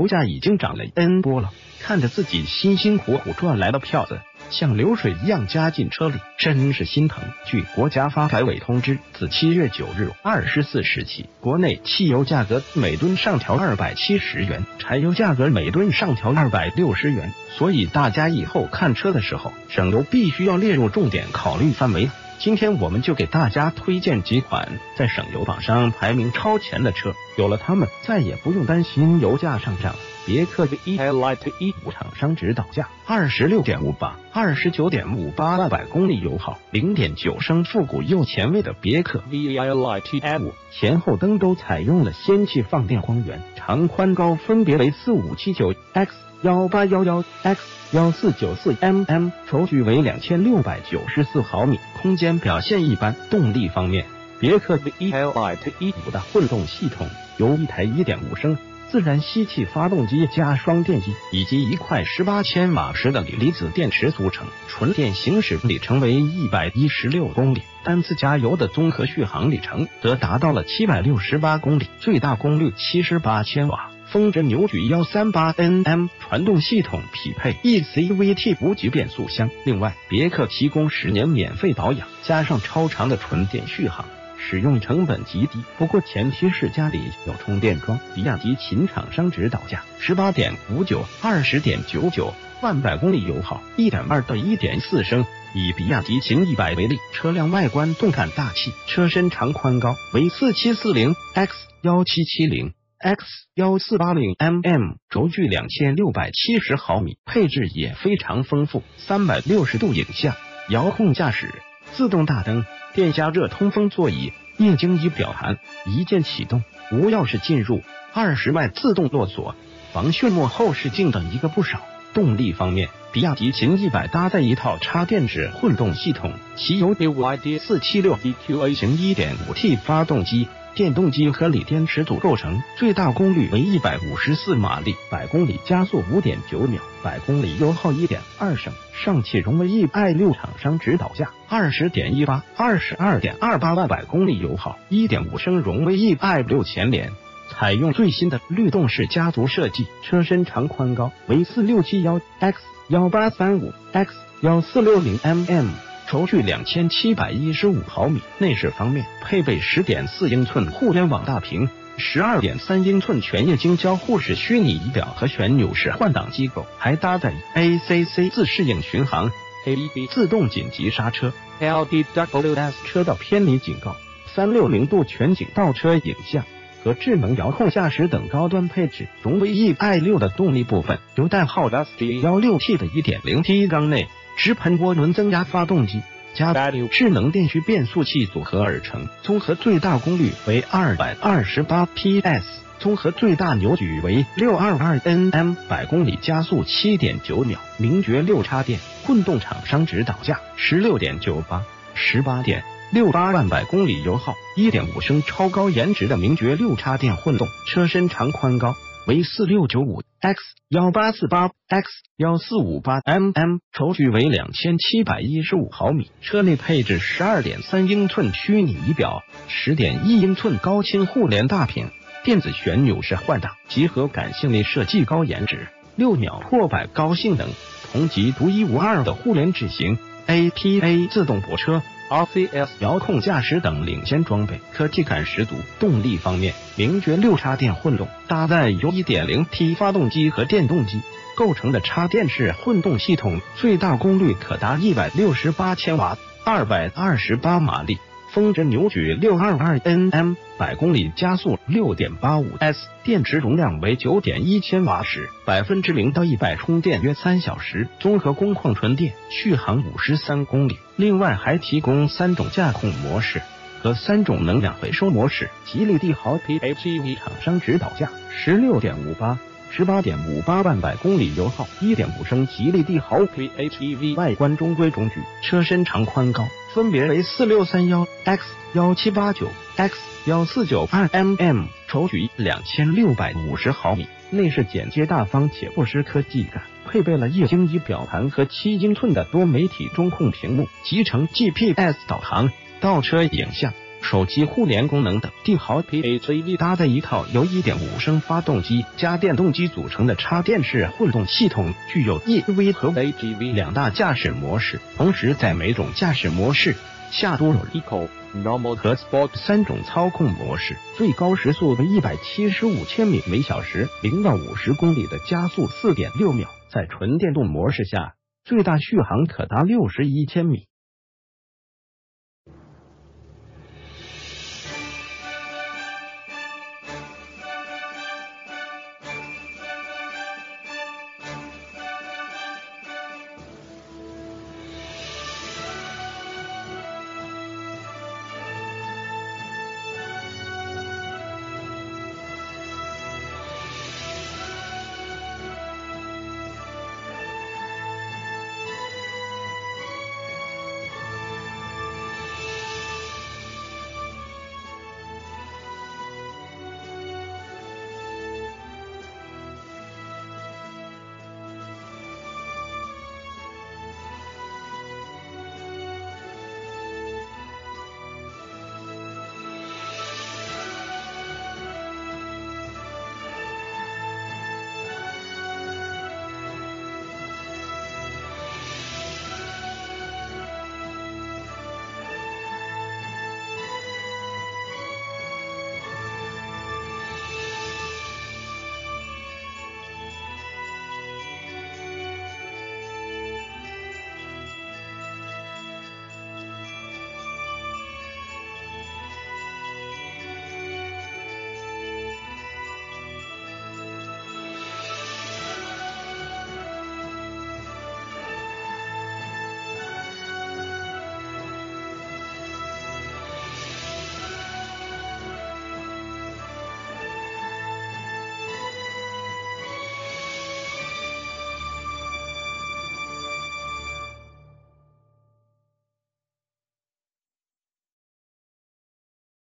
油价已经涨了 N 多了，看着自己辛辛苦苦赚来的票子。像流水一样加进车里，真是心疼。据国家发改委通知，自七月九日二十四时起，国内汽油价格每吨上调二百七十元，柴油价格每吨上调二百六十元。所以大家以后看车的时候，省油必须要列入重点考虑范围。今天我们就给大家推荐几款在省油榜上排名超前的车，有了它们，再也不用担心油价上涨。别克 VE-Lite 一五厂商指导价二十六点五八，二十九点五八万百公里油耗，零点九升复古又前卫的别克 VE-Lite 五，前后灯都采用了氙气放电光源，长宽高分别为四五七九 x 幺八幺幺 x 幺四九四 mm，轴距为两千六百九十四毫米，空间表现一般。动力方面，别克 VE-Lite 一五的混动系统由一台一点五升。自然吸气发动机加双电机以及一块十八千瓦时的锂离子电池组成，纯电行驶里程为一百一十六公里，单次加油的综合续航里程则达到了七百六十八公里，最大功率七十八千瓦，峰值扭矩幺三八 Nm，传动系统匹配 ECVT 无级变速箱。另外，别克提供十年免费保养，加上超长的纯电续航。使用成本极低，不过前提是家里有充电桩。比亚迪秦厂商指导价十八点五九，二十点九九万百公里油耗，一点二到一点四升。以比亚迪秦一百为例，车辆外观动感大气，车身长宽高为四七四零 x 幺七七零 x 幺四八零 mm，轴距两千六百七十毫米，配置也非常丰富，三百六十度影像，遥控驾驶，自动大灯。电加热通风座椅，液晶仪表盘，一键启动，无钥匙进入，二十迈自动落锁，防眩目后视镜等一个不少。动力方面，比亚迪秦一百搭载一套插电式混动系统，其由 BYD 四七六 EQA 型一点五 T 发动机。电动机和锂电池组构成，最大功率为一百五十四马力，百公里加速五点九秒，百公里油耗一点二升。上汽荣威 E i 六厂商指导价二十点一八，二十二点二八万百公里油耗，一点五升。荣威 E i 六前脸采用最新的律动式家族设计，车身长宽高为四六七幺 x 幺八三五 x 幺四六零 mm。轴距两千七百一十五毫米。内饰方面，配备十点四英寸互联网大屏，十二点三英寸全液晶交互式虚拟仪表和旋钮式换挡机构，还搭载 ACC 自适应巡航、AEB 自动紧急刹车、LDWS 车道偏离警告、三六零度全景倒车影像和智能遥控驾驶等高端配置。荣威 Ei6 的动力部分由代号 SG 幺六 T 的一点零 T 缸内。直喷涡轮增压发动机加 W 智能电驱变速器组合而成，综合最大功率为二百二十八 PS，综合最大扭矩为六二二 Nm，百公里加速七点九秒。名爵六插电混动厂商指导价十六点九八，十八点六八万百公里油耗，一点五升超高颜值的名爵六插电混动，车身长宽高。为四六九五 x 幺八四八 x 幺四五八 mm，轴距为两千七百一十五毫米。车内配置十二点三英寸虚拟仪表，十点一英寸高清互联大屏，电子旋钮式换挡，集合感性力设计，高颜值，六秒破百，高性能，同级独一无二的互联智行 APA 自动泊车。RCS 遥控驾驶等领先装备，科技感十足。动力方面，名爵六插电混动搭载由 1.0T 发动机和电动机构成的插电式混动系统，最大功率可达一百六十八千瓦，二百二十八马力。峰值扭矩六二二 Nm，百公里加速六点八五 s，电池容量为九点一千瓦时，百分之零到一百充电约三小时，综合工况纯电续航五十三公里。另外还提供三种驾控模式和三种能量回收模式。吉利帝豪 PHEV 厂商指导价十六点五八。十八点五八万百公里油耗，一点五升吉利帝豪 PHEV，外观中规中矩，车身长宽高分别为四六三幺 x 幺七八九 x 幺四九二 mm，轴距两千六百五十毫米，内饰简洁大方且不失科技感，配备了液晶仪表盘和七英寸的多媒体中控屏幕，集成 GPS 导航、倒车影像。手机互联功能等。帝豪 PHEV 搭载一套由1.5升发动机加电动机组成的插电式混动系统，具有 EV 和 AGV 两大驾驶模式，同时在每种驾驶模式下都有 Eco、Normal 和 Sport 三种操控模式，最高时速为一百七十五千米每小时，零到五十公里的加速四点六秒。在纯电动模式下，最大续航可达六十一千米。